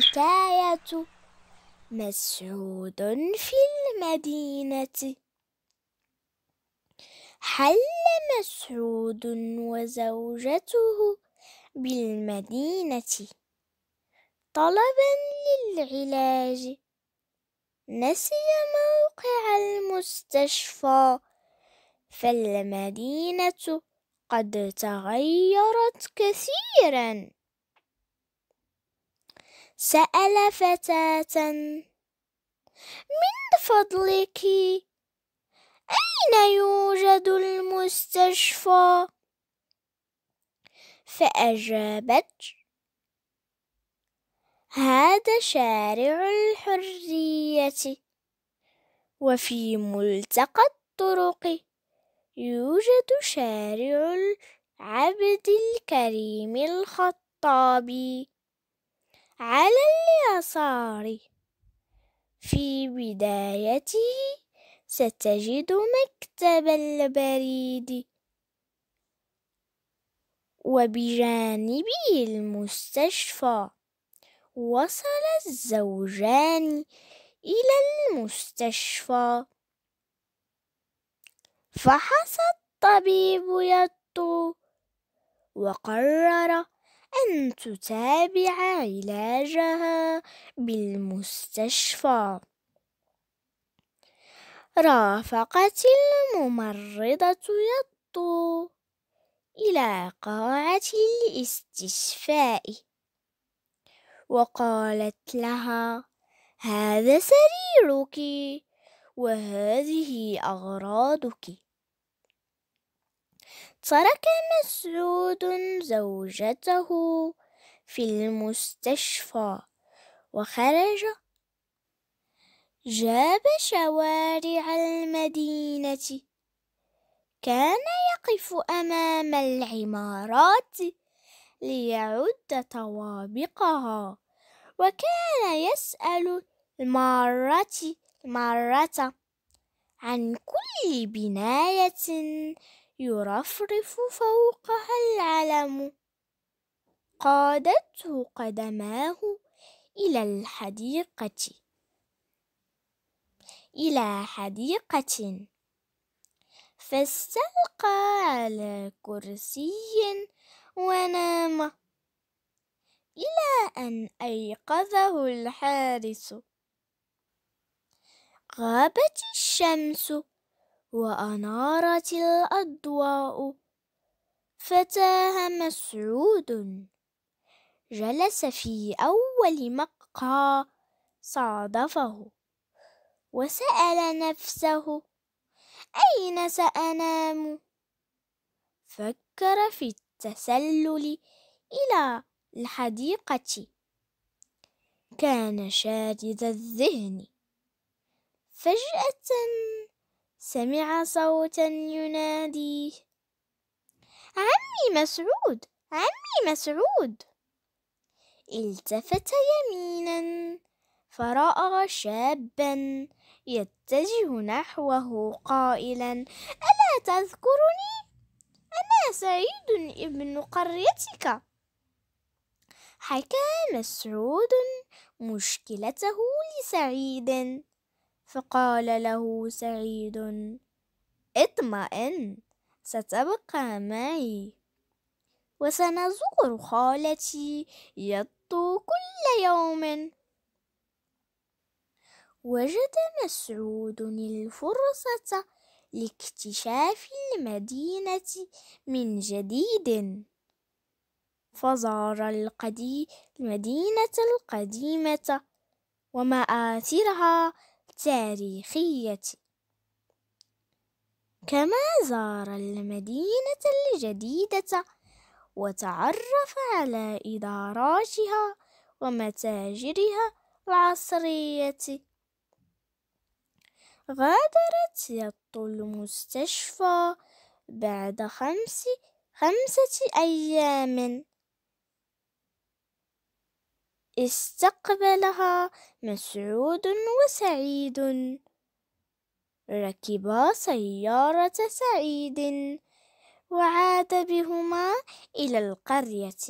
حكاية مسعود في المدينة. حل مسعود وزوجته بالمدينة. طلبا للعلاج. نسي موقع المستشفى. فالمدينة قد تغيرت كثيرا. سأل فتاة من فضلك أين يوجد المستشفى؟ فأجابت هذا شارع الحرية وفي ملتقى الطرق يوجد شارع العبد الكريم الخطابي على اليسار. في بدايته ستجد مكتب البريد. وبجانبه المستشفى. وصل الزوجان إلى المستشفى. فحص الطبيب يده وقرر أن تتابع علاجها بالمستشفى. رافقت الممرضة يطو إلى قاعة الاستشفاء وقالت لها هذا سريرك وهذه أغراضك. ترك مسعود زوجته في المستشفى وخرج جاب شوارع المدينة. كان يقف أمام العمارات ليعد طوابقها وكان يسأل المارة المارة عن كل بناية يرفرف فوقها العلم. قادته قدماه إلى الحديقة. إلى حديقة. فاستلقى على كرسي ونام إلى أن أيقظه الحارس. غابت الشمس. وأنارت الأضواء. فتاه مسعود. جلس في أول مقهى صادفه وسأل نفسه أين سأنام؟ فكر في التسلل إلى الحديقة. كان شادد الذهن. فجأة سمع صوتا يناديه عمي مسعود عمي مسعود. التفت يمينا فرأى شابا يتجه نحوه قائلا ألا تذكرني؟ أنا سعيد ابن قريتك. حكى مسعود مشكلته لسعيد. فقال له سعيد اطمئن ستبقى معي. وسنزور خالتي يطو كل يوم. وجد مسعود الفرصة لاكتشاف المدينة من جديد. فزار القدي المدينة القديمة ومآثرها التاريخية. كما زار المدينة الجديدة وتعرف على إداراتها ومتاجرها العصرية. غادرت يطو المستشفى بعد خمس خمسة أيام. استقبلها مسعود وسعيد. ركبا سيارة سعيد وعاد بهما إلى القرية.